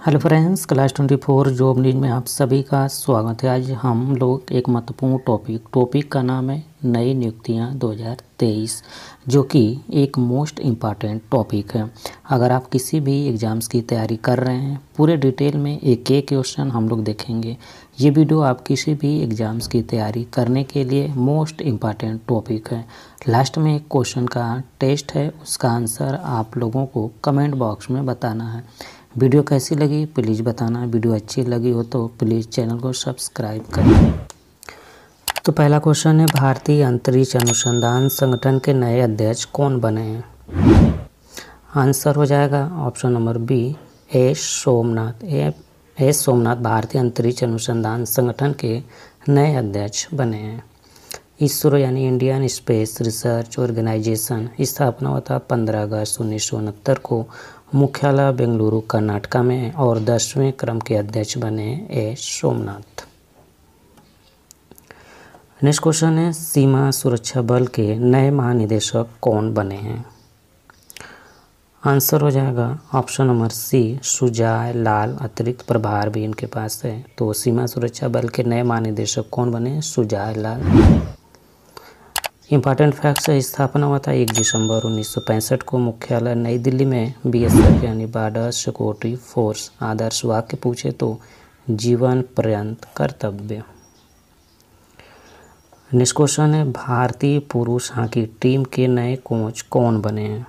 Hello friends class twenty four job news में आप सभी का स्वागत है। आज हम लोग एक महत्वपूर्ण टॉपिक टॉपिक का नाम है नई नियुक्तियाँ 2023 जो कि एक मोस्ट इंपॉर्टेंट टॉपिक है। अगर आप किसी भी एग्ज़ाम्स की तैयारी कर रहे हैं, पूरे डिटेल में एक एक क्वेश्चन हम लोग देखेंगे। ये वीडियो आप किसी भी एग्ज़ाम्स की तैयारी करने के लिए मोस्ट इंपॉर्टेंट टॉपिक है। लास्ट में एक क्वेश्चन का टेस्ट है, उसका आंसर आप लोगों को कमेंट बॉक्स में बताना है। वीडियो कैसी लगी? प्लीज़ बताना। वीडियो अच्छी लगी हो तो प्लीज़ चैनल को सब्सक्राइब करें तो पहला क्वेश्चन है, भारतीय अंतरिक्ष अनुसंधान संगठन के नए अध्यक्ष कौन बने हैं? आंसर हो जाएगा option number B S Somnath. S Somnath भारतीय अंतरिक्ष अनुसंधान संगठन के नए अध्यक्ष बने हैं। इसरो यानी इंडियन स्पेस रिसर्च ऑर्गेनाइजेशन स्थापना हुआ था पंद्रह अगस्त उन्नीस सौ उनहत्तर को। मुख्यालय बेंगलुरु, कर्नाटका में है और दसवें क्रम के अध्यक्ष बने ए सोमनाथ। नेक्स्ट क्वेश्चन है, सीमा सुरक्षा बल के नए महानिदेशक कौन बने हैं? आंसर हो जाएगा ऑप्शन नंबर सी, सुजाय लाल, अतिरिक्त प्रभार भी इनके पास है। तो सीमा सुरक्षा बल के नए महानिदेशक कौन बने? सुजाय लाल। इंपॉर्टेंट फैक्ट्स स्थापना हुआ था एक दिसंबर 1965 को मुख्यालय नई दिल्ली में बीएसएफ यानी बॉर्डर सिक्योरिटी फोर्स आदर्श वाक्य पूछे तो जीवन पर्यंत कर्तव्य। नेक्स्ट क्वेश्चन है, भारतीय पुरुष हॉकी टीम के नए कोच कौन बने हैं?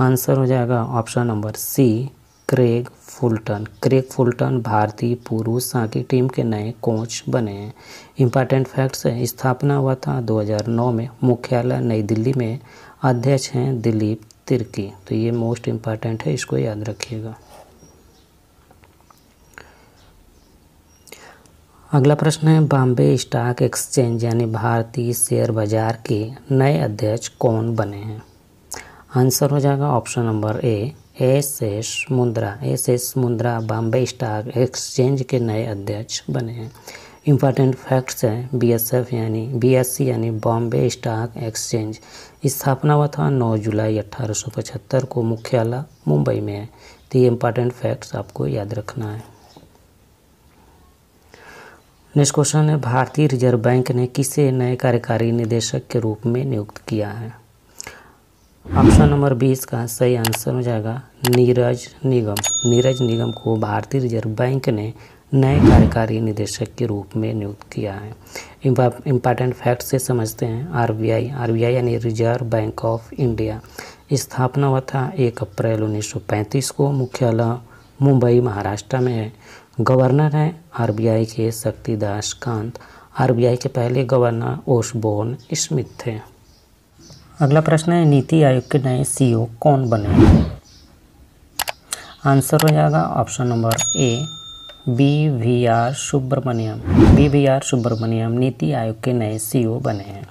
आंसर हो जाएगा option number C Craig Fulton. Craig Fulton भारतीय पुरुष हॉकी टीम के नए कोच बने हैं। इंपॉर्टेंट फैक्ट्स है। स्थापना हुआ था 2009 में। मुख्यालय नई दिल्ली में अध्यक्ष हैं दिलीप तिर्की। तो ये मोस्ट इंपॉर्टेंट है, इसको याद रखिएगा। अगला प्रश्न है, बॉम्बे स्टॉक एक्सचेंज यानी भारतीय शेयर बाज़ार के नए अध्यक्ष कौन बने हैं? आंसर हो जाएगा option number A S S Mundra, S S Mundra Bombay stock exchange के नए अध्यक्ष बने हैं। इंपॉर्टेंट फैक्ट्स हैं बीएसएफ यानी बीएससी यानी बॉम्बे स्टॉक एक्सचेंज। स्थापना हुआ था 9 जुलाई 1875 को, मुख्यालय मुंबई में है। तो ये इंपॉर्टेंट फैक्ट्स आपको याद रखना है। नेक्स्ट क्वेश्चन है, भारतीय रिज़र्व बैंक ने किसे नए कार्यकारी निदेशक के रूप में नियुक्त किया है? ऑप्शन नंबर बीस का सही आंसर हो जाएगा, नीरज निगम। नीरज निगम को भारतीय रिज़र्व बैंक ने नए कार्यकारी निदेशक के रूप में नियुक्त किया है। इंपॉर्टेंट फैक्ट से समझते हैं आरबीआई आरबीआई यानी रिज़र्व बैंक ऑफ़ इंडिया स्थापना हुआ था एक अप्रैल 1935 को, मुख्यालय मुंबई, महाराष्ट्र में है। गवर्नर हैं आरबीआई के शक्तिदास कांत। आरबीआई के पहले गवर्नर ओसबोर्न स्मिथ थे। अगला प्रश्न है, नीति आयोग के नए सीईओ कौन बने? आंसर हो जाएगा option number A B V R Subrahmanyam B V R Subrahmanyam NITI Aayog के नए सीईओ बने हैं।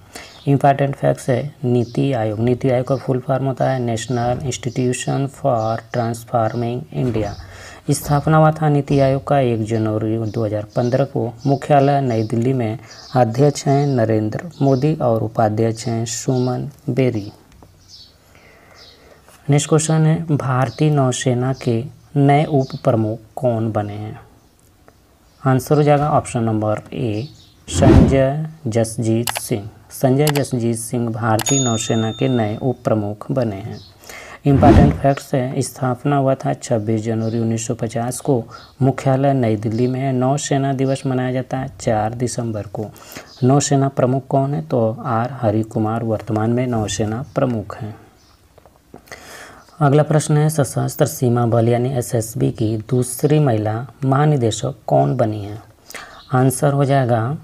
इंपॉर्टेंट फैक्ट्स है, नीति आयोग. नीति आयोग का फुल फॉर्म होता है national institution for transforming India स्थापना हुआ था नीति आयोग का एक जनवरी 2015 को। मुख्यालय नई दिल्ली में अध्यक्ष हैं नरेंद्र मोदी और उपाध्यक्ष हैं सुमन बेरी। नेक्स्ट क्वेश्चन है, भारतीय नौसेना के नए उप प्रमुख कौन बने हैं? आंसर हो जाएगा option number A, Sanjay Jasjit Singh. Sanjay Jasjit Singh भारतीय नौसेना के नए उप प्रमुख बने हैं। इंपॉर्टेंट फैक्ट्स है स्थापना हुआ था 26 जनवरी 1950 को। मुख्यालय नई दिल्ली में है। नौसेना दिवस मनाया जाता है 4 दिसंबर को। नौसेना प्रमुख कौन है? तो आर हरि कुमार वर्तमान में नौसेना प्रमुख हैं। अगला प्रश्न है, सशस्त्र सीमा बल यानी एसएसबी की दूसरी महिला महानिदेशक कौन बनी है? आंसर हो जाएगा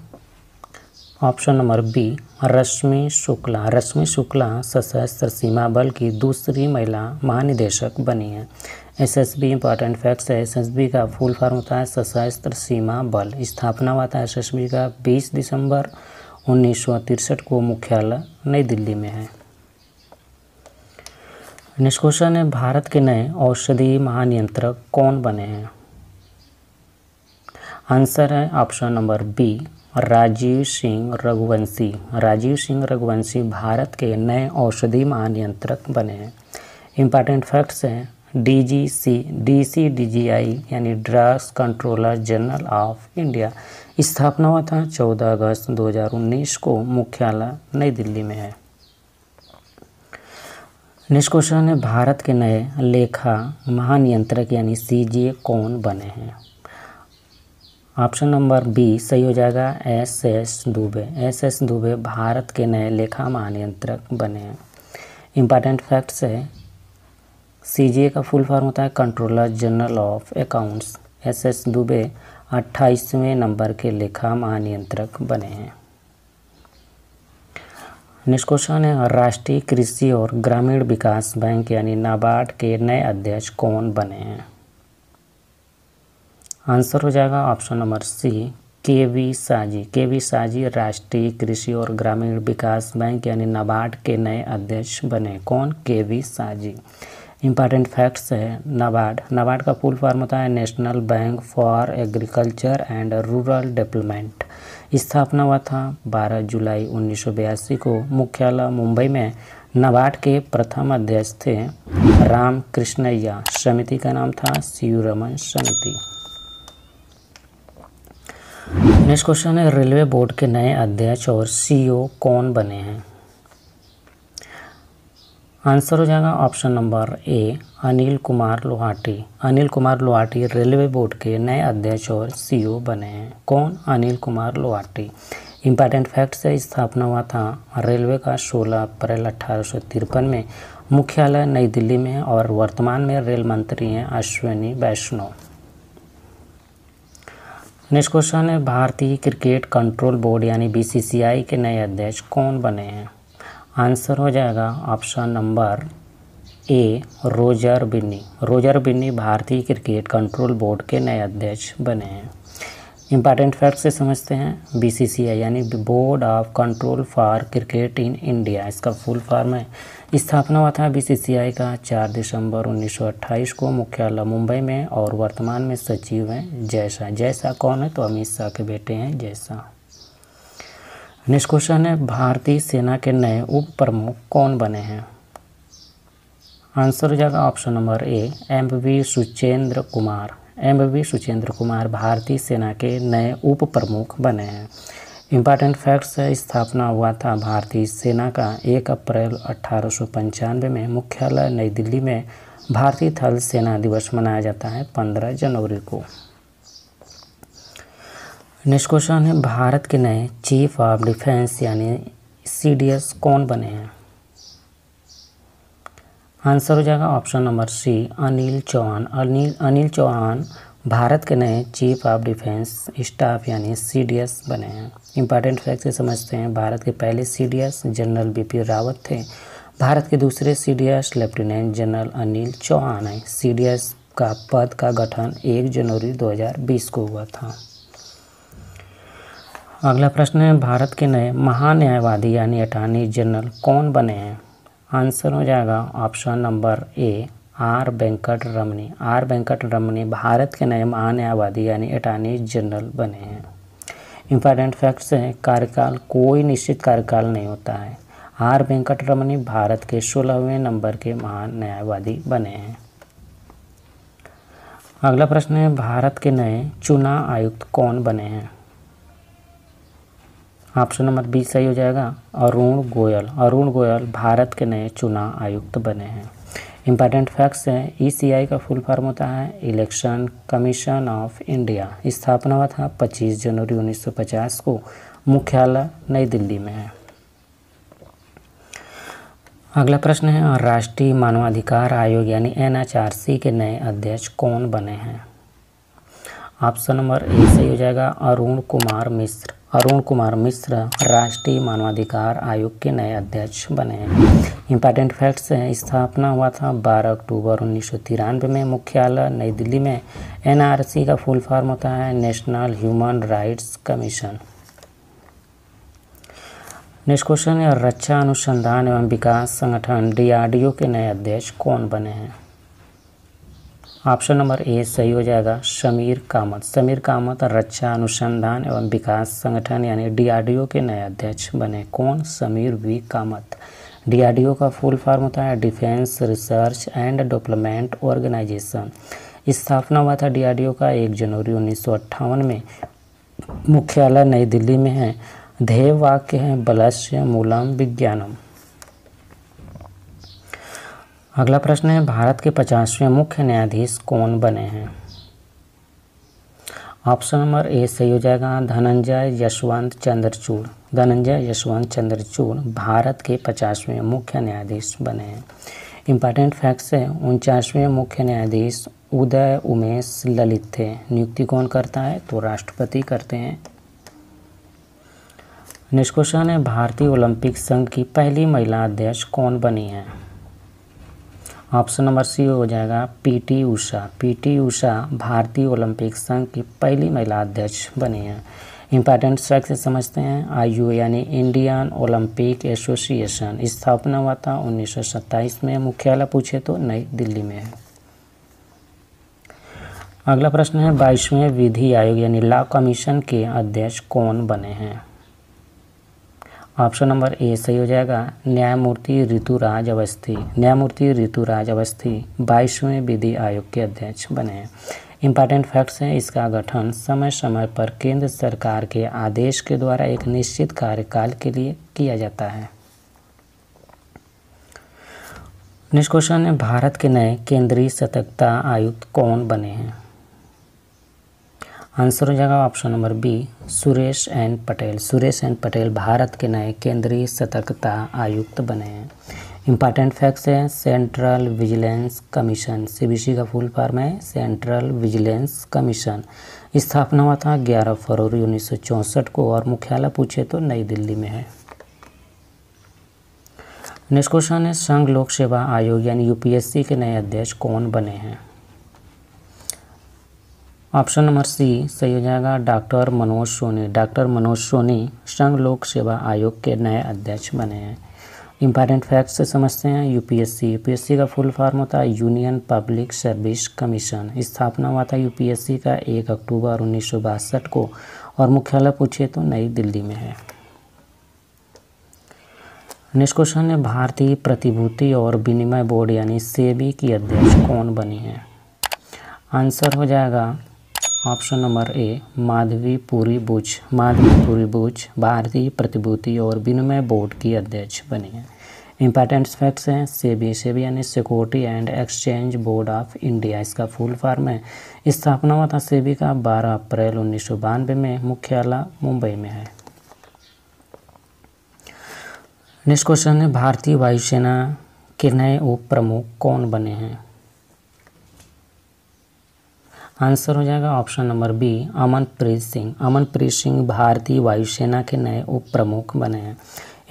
option number B, Rashmi Shukla. Rashmi Shukla Sashastra Seema Bal की दूसरी महिला महानिदेशक बनी है। एसएसबी इंपॉर्टेंट फैक्ट्स है। एसएसबी का फुल फॉर्म होता है सशस्त्र सीमा बल। स्थापना हुआ था एसएसबी का 20 दिसंबर उन्नीस को मुख्यालय नई दिल्ली में है। नेक्स्ट क्वेश्चन है, भारत के नए औषधि महानियंत्रक कौन बने हैं? आंसर है option number B Rajeev Singh Raghuvanshi. Rajeev Singh Raghuvanshi Bharat के नए औषधि महानियंत्रक बने हैं। इंपॉर्टेंट फैक्ट्स हैं। D G C D C D G I यानी drugs controller general of India स्थापना हुआ था 14 अगस्त 2019 को। मुख्यालय नई दिल्ली में है। नेक्स्ट क्वेश्चन है, भारत के नए लेखा महानियंत्रक यानी सीजीए कौन बने हैं? ऑप्शन नंबर बी सही हो जाएगा, S S Dubey. S S Dubey Bharat के नए लेखा महानियंत्रक बने हैं। इंपॉर्टेंट फैक्ट्स है सीजीए का फुल फॉर्म होता है controller general of accounts S S Dubey अट्ठाईसवें number के लेखा महानियंत्रक बने हैं। नेक्स्ट क्वेश्चन है, राष्ट्रीय कृषि और ग्रामीण विकास बैंक यानी नाबार्ड के नए अध्यक्ष कौन बने हैं? आंसर हो जाएगा ऑप्शन नंबर सी, के वी साजी के वी साजी राष्ट्रीय कृषि और ग्रामीण विकास बैंक, यानी नाबार्ड के नए अध्यक्ष बने। कौन? के वी साजी इंपॉर्टेंट फैक्ट्स है नाबार्ड। नाबार्ड का फुल फॉर्म होता है national bank for agriculture and rural development स्थापना हुआ था 12 जुलाई उन्नीस सौ बयासी को। मुख्यालय मुंबई में नाबार्ड के प्रथम अध्यक्ष थे राम कृष्णैया समिति का नाम था शिवरमन समिति। नेक्स्ट क्वेश्चन है रेलवे बोर्ड के नए अध्यक्ष और सीईओ कौन बने हैं? आंसर हो जाएगा option number A Anil Kumar Lahoti Anil Kumar Lahoti railway board के नए अध्यक्ष और सीईओ बने हैं. कौन? अनिल कुमार लोहाटी इंपॉर्टेंट फैक्ट से स्थापना हुआ था रेलवे का 16 अप्रैल अठारह सौ तिरपन में. मुख्यालय नई दिल्ली में और वर्तमान में रेल मंत्री हैं अश्विनी वैष्णव नेक्स्ट क्वेश्चन है, भारतीय क्रिकेट कंट्रोल बोर्ड यानी बीसीसीआई के नए अध्यक्ष कौन बने हैं? आंसर हो जाएगा option number A, Roger Binny. Roger Binny भारतीय क्रिकेट कंट्रोल बोर्ड के नए अध्यक्ष बने हैं। इंपॉर्टेंट फैक्ट से समझते हैं। बीसीसीआई यानी board of control for cricket in India इसका फुल फॉर्म है। स्थापना हुआ था बीसीसीआई का 4 दिसंबर 1928 को। मुख्यालय मुंबई में और वर्तमान में सचिव हैं जैसा। जैसा कौन है? तो अमित शाह के बेटे हैं जैसा। नेक्स्ट क्वेश्चन है, भारतीय सेना के नए उप प्रमुख कौन बने हैं? आंसर हो जाएगा option number A, M V Suchindra Kumar. M V Suchindra Kumar भारतीय सेना के नए उप प्रमुख बने हैं। इंपॉर्टेंट फैक्ट्स स्थापना हुआ था। भारतीय सेना का एक अप्रैल अट्ठारह में मुख्यालय नई दिल्ली में भारतीय थल सेना दिवस मनाया जाता है, पंद्रह जनवरी को। नेक्स्ट क्वेश्चन है, भारत के नए चीफ ऑफ़ डिफेंस यानी सीडीएस कौन बने हैं? आंसर हो जाएगा option number C, Anil Chauhan. Anil Anil Chauhan Bharat के नए चीफ ऑफ़ डिफेंस स्टाफ यानी सीडीएस बने हैं। इंपॉर्टेंट फैक्ट से समझते हैं। भारत के पहले सीडीएस जनरल बीपी रावत थे। भारत के दूसरे CDS lieutenant general Anil Chauhan है। सीडीएस का पद का गठन 1 जनवरी 2020 को हुआ था। अगला प्रश्न है, भारत के नए महान्यायवादी यानी अटॉर्नी जनरल कौन बने हैं? आंसर हो जाएगा option number A R Venkata Ramani R Venkata Ramani Bharat के नए महान्यायवादी यानी अटॉर्नी जनरल बने हैं। इंपॉर्टेंट फैक्ट्स हैं, कार्यकाल, कोई निश्चित कार्यकाल नहीं होता है। आर वेंकट रमनी भारत के सोलहवें नंबर के महान न्यायवादी बने हैं। अगला प्रश्न है, भारत के नए चुनाव आयुक्त कौन बने हैं? ऑप्शन नंबर बी सही हो जाएगा, अरुण गोयल। अरुण गोयल भारत के नए चुनाव आयुक्त बने हैं। इंपॉर्टेंट फैक्ट्स हैं ईसीआई का फुल फॉर्म होता है इलेक्शन कमीशन ऑफ़ इंडिया स्थापना हुआ था 25 जनवरी 1950 को, मुख्यालय नई दिल्ली में है। अगला प्रश्न है, राष्ट्रीय मानवाधिकार आयोग यानी एनएचआरसी के नए अध्यक्ष कौन बने हैं? ऑप्शन नंबर ए सही हो जाएगा, अरुण कुमार मिश्र। अरुण कुमार मिश्र राष्ट्रीय मानवाधिकार आयोग के नए अध्यक्ष बने हैं। इंपॉर्टेंट फैक्ट्स हैं। स्थापना हुआ था 12 अक्टूबर उन्नीस सौ तिरानबे में। मुख्यालय नई दिल्ली में एनआरसी का फुल फॉर्म होता है, national human rights commission. Next question है, रक्षा अनुसंधान एवं विकास संगठन डीआरडीओ के नए अध्यक्ष कौन बने हैं? ऑप्शन नंबर ए, सही हो जाएगा, समीर कामत। समीर कामत, रक्षा, अनुसंधान एवं विकास संगठन, यानी डीआरडीओ के नए अध्यक्ष बने। कौन? समीर वी. कामत। डीआरडीओ का फुल फॉर्म होता है defence, research and development organisation. स्थापना हुआ था डीआरडीओ का एक जनवरी उन्नीस सौ अट्ठावन में। मुख्यालय नई दिल्ली में है। ध्येय वाक्य है बलस्य मूलम विज्ञानम। अगला प्रश्न है, भारत के पचासवें मुख्य न्यायाधीश कौन बने हैं? ऑप्शन नंबर ए सही हो जाएगा, धनंजय यशवंत चंद्रचूड़। धनंजय यशवंत चंद्रचूड़ भारत के पचासवें मुख्य न्यायाधीश बने हैं। इंपॉर्टेंट फैक्ट्स है, उनचासवें मुख्य न्यायाधीश उदय उमेश ललित थे। नियुक्ति कौन करता है? तो राष्ट्रपति करते हैं। क्वेश्चन है, भारतीय ओलंपिक संघ की पहली महिला अध्यक्ष कौन बनी है? ऑप्शन नंबर सी हो जाएगा पीटी उषा। पीटी उषा भारतीय ओलंपिक संघ की पहली महिला अध्यक्ष बनी है। इंपॉर्टेंट फैक्ट से समझते हैं। आयु यानी इंडियन ओलंपिक एसोसिएशन स्थापना हुआ था 1927 में। मुख्यालय पूछे तो नई दिल्ली में है। अगला प्रश्न है, बाईसवें विधि आयोग यानी लॉ कमीशन के अध्यक्ष कौन बने हैं? ऑप्शन नंबर ए, सही हो जाएगा। न्यायमूर्ति ऋतुराज अवस्थी न्यायमूर्ति ऋतुराज अवस्थी बाईसवें विधि आयोग के अध्यक्ष बने हैं। इंपॉर्टेंट फैक्ट्स हैं। इसका गठन समय समय पर केंद्र सरकार के आदेश के द्वारा एक निश्चित कार्यकाल के लिए किया जाता है। नेक्स्ट क्वेश्चन है। भारत के नए केंद्रीय सतर्कता आयुक्त कौन बने हैं? आंसर हो जाएगा option number B, Suresh N Patel. Suresh N Patel Bharat के नए केंद्रीय सतर्कता आयुक्त बने हैं। इंपॉर्टेंट फैक्ट्स हैं सेंट्रल विजिलेंस कमीशन सीबीसी का फुल फॉर्म है सेंट्रल विजिलेंस कमीशन स्थापना हुआ था 11 फरवरी उन्नीस सौ चौंसठ को और मुख्यालय पूछे तो नई दिल्ली में है। नेक्स्ट क्वेश्चन है, संघ लोक सेवा आयोग यानी यूपीएससी के नए अध्यक्ष कौन बने हैं? ऑप्शन नंबर सी सही हो जाएगा, डॉक्टर मनोज सोनी। डॉक्टर मनोज सोनी, संघ लोक सेवा आयोग के नए अध्यक्ष बने हैं। इंपॉर्टेंट फैक्ट्स से समझते हैं, यूपीएससी। यूपीएससी का फुल फॉर्म होता है यूनियन पब्लिक सर्विस कमीशन। स्थापना हुआ था यूपीएससी का एक अक्टूबर उन्नीस सौ बासठ को और मुख्यालय पूछे तो नई दिल्ली में है। नेक्स्ट क्वेश्चन है, भारतीय प्रतिभूति और विनिमय बोर्ड यानी सेबी की अध्यक्ष कौन बनी है? आंसर हो जाएगा option number A, Madhabi Puri Buch Madhabi Puri Buch भारतीय प्रतिभूति और विनिमय बोर्ड की अध्यक्ष बनी है। इंपॉर्टेंट फैक्ट्स हैं सेबी सेबी यानी security and exchange board of India, इसका फुल फॉर्म है। स्थापना हुआ था सेबी का 12 अप्रैल उन्नीस सौ बानवे में, मुख्यालय मुंबई में है। नेक्स्ट क्वेश्चन है, भारतीय वायुसेना के नए उप प्रमुख कौन बने हैं? आंसर हो जाएगा option number B, Amanpreet Singh. Amanpreet Singh भारतीय वायुसेना के नए उप प्रमुख बने हैं।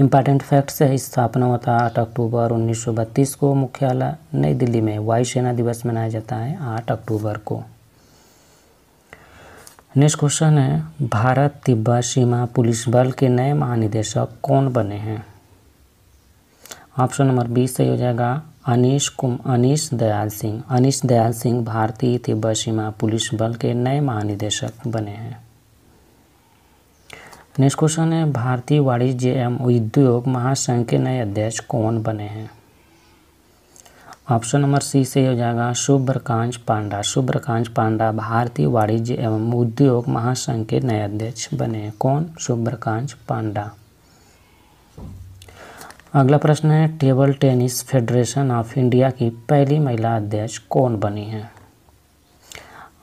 इंपॉर्टेंट फैक्ट्स है स्थापना हुआ था आठ अक्टूबर 1932 को। मुख्यालय नई दिल्ली में वायुसेना दिवस मनाया जाता है आठ अक्टूबर को। नेक्स्ट क्वेश्चन है, भारत तिब्बत सीमा पुलिस बल के नए महानिदेशक कौन बने हैं? ऑप्शन नंबर बी सही हो जाएगा अनीश कुम, अनिश दयाल सिंह। अनिश दयाल सिंह भारतीय तिब्बत सीमा पुलिस बल के नए महानिदेशक बने हैं। नेक्स्ट क्वेश्चन है भारतीय वाणिज्य एवं उद्योग महासंघ के नए अध्यक्ष कौन बने हैं? ऑप्शन नंबर सी से हो जाएगा शुभ्रकांत पांडा। शुभ्रकांत पांडा भारतीय वाणिज्य एवं उद्योग महासंघ के नए अध्यक्ष बने हैं। कौन? शुभ्रकांत पांडा। अगला प्रश्न है, table tennis federation of India की पहली महिला अध्यक्ष कौन बनी है?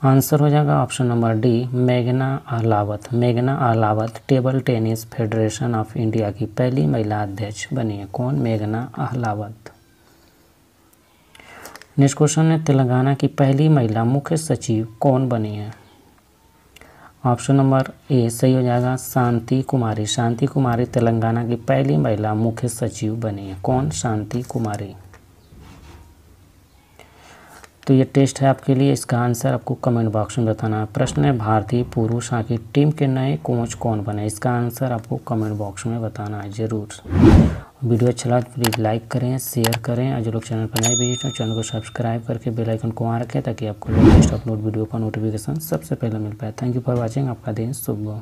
आंसर हो जाएगा ऑप्शन नंबर डी, मेघना अहलावत मेघना Ahlawat table tennis federation of India की पहली महिला अध्यक्ष बनी है। कौन? मेघना अहलावत नेक्स्ट क्वेश्चन है, तेलंगाना की पहली महिला मुख्य सचिव कौन बनी है? ऑप्शन नंबर ए, सही हो जाएगा, शांति कुमारी। शांति कुमारी तेलंगाना की पहली महिला मुख्य सचिव बनी है। कौन? शांति कुमारी। तो ये टेस्ट है आपके लिए। इसका आंसर आपको कमेंट बॉक्स में बताना है। प्रश्न है, भारतीय पुरुष हॉकी टीम के नए कोच कौन बने? इसका आंसर आपको कमेंट बॉक्स में बताना है, ज़रूर। वीडियो अच्छा लगा तो प्लीज़ लाइक करें, शेयर करें। और जो लोग चैनल पर नए भी तो चैनल को सब्सक्राइब करके बेल आइकन को वहाँ रखें, ताकि आपको लेटेस्ट अपलोड वीडियो का नोटिफिकेशन सबसे पहले मिल पाए। थैंक यू फॉर वॉचिंग आपका दिन शुभ